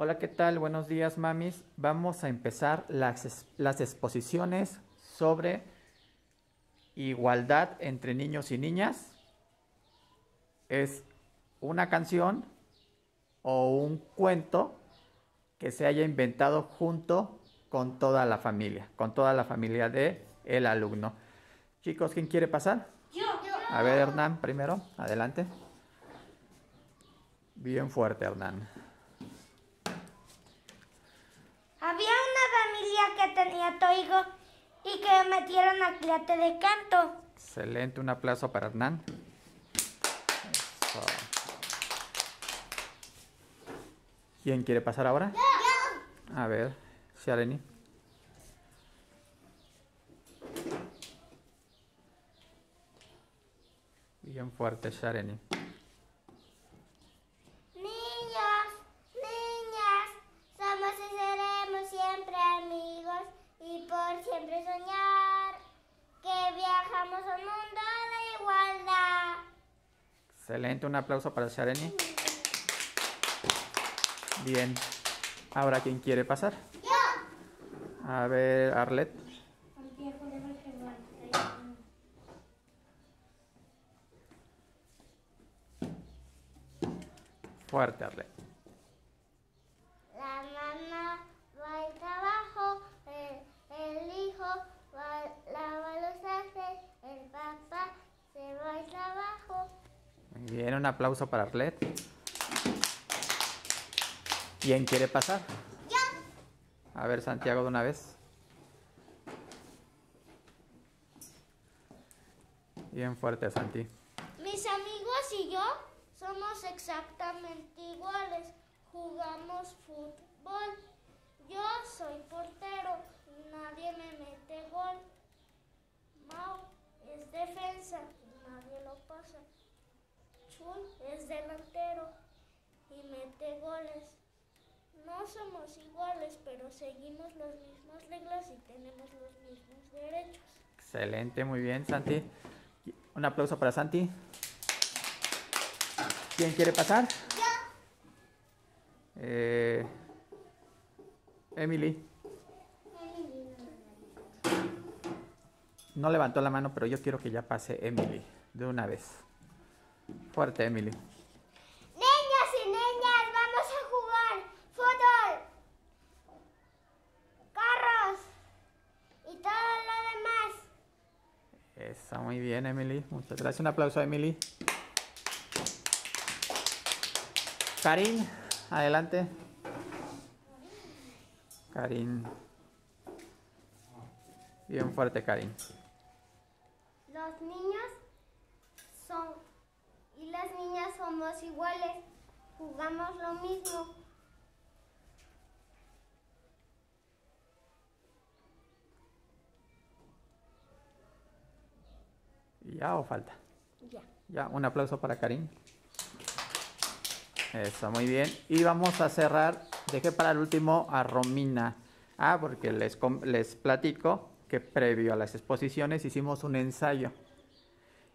Hola, ¿qué tal? Buenos días, mamis. Vamos a empezar las, las exposiciones sobre igualdad entre niños y niñas. Es una canción o un cuento que se haya inventado junto con toda la familia, con toda la familia de el alumno. Chicos, ¿quién quiere pasar? Yo. A ver, Hernán, primero, adelante. Bien fuerte, Hernán. Había una familia que tenía toigo y que metieron a clase de canto. Excelente, un aplauso para Hernán. Eso. ¿Quién quiere pasar ahora? A ver, Shareni. Bien fuerte, Shareni. Niños, niñas, somos y seremos siempre amigos y por siempre soñar que viajamos a un mundo de igualdad. Excelente, un aplauso para Shareni. Bien. Ahora, ¿quién quiere pasar? Yo. A ver, Arlet. Fuerte, Arlet. La mamá va al trabajo, el, el hijo va a lavar los trastes, el papá se va al trabajo. Muy bien, un aplauso para Arlet. ¿Quién quiere pasar? Yo. A ver, Santiago, de una vez. Bien fuerte, Santi. Mis amigos y yo somos exactamente iguales. Jugamos fútbol. Yo soy portero. Nadie me mete gol. Mau es defensa. Es delantero y mete goles. No somos iguales, pero seguimos las mismas reglas y tenemos los mismos derechos. Excelente, muy bien, Santi. Un aplauso para Santi. ¿Quién quiere pasar? Yo. Eh, Emily. No levantó la mano, pero yo quiero que ya pase Emily de una vez. Fuerte, Emily. Niños y niñas, vamos a jugar fútbol, carros y todo lo demás. Está muy bien, Emily. Muchas gracias. Un aplauso a Emily. Karin, adelante. Karin. Bien fuerte, Karin. Los niños son las niñas somos iguales, jugamos lo mismo. ¿Ya o falta? Ya. Ya, un aplauso para Karin. Eso, muy bien. Y vamos a cerrar, dejé para el último a Romina. Ah, porque les, les platico que previo a las exposiciones hicimos un ensayo.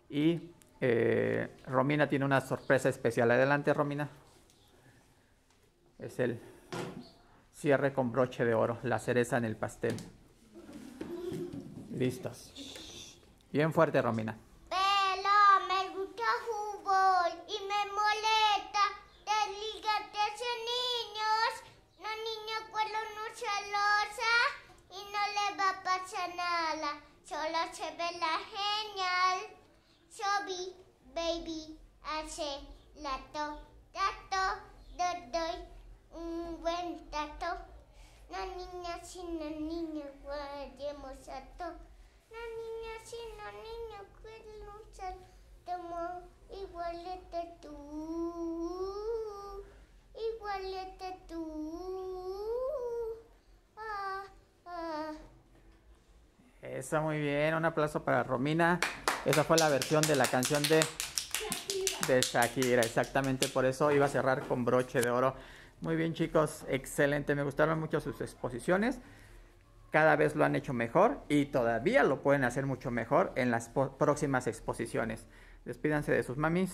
Y eh, Romina tiene una sorpresa especial. Adelante, Romina. Es el cierre con broche de oro, la cereza en el pastel. Listos. Bien fuerte, Romina. Pero me gusta fútbol y me molesta de liga de niños. Los niños con una celosa y no le va a pasar nada. Solo se ve la genial. Sobi, baby, hace la to, tato, do, doy un buen tato. La niña sin la niña guardemos a to. La niña sin la niña cuida tomo igualete tú, igualete tú. Ah, ah. Está muy bien, un aplauso para Romina. Esa fue la versión de la canción de, de Shakira, exactamente por eso iba a cerrar con broche de oro. Muy bien chicos, excelente, me gustaron mucho sus exposiciones. Cada vez lo han hecho mejor y todavía lo pueden hacer mucho mejor en las próximas exposiciones. Despídanse de sus mamis.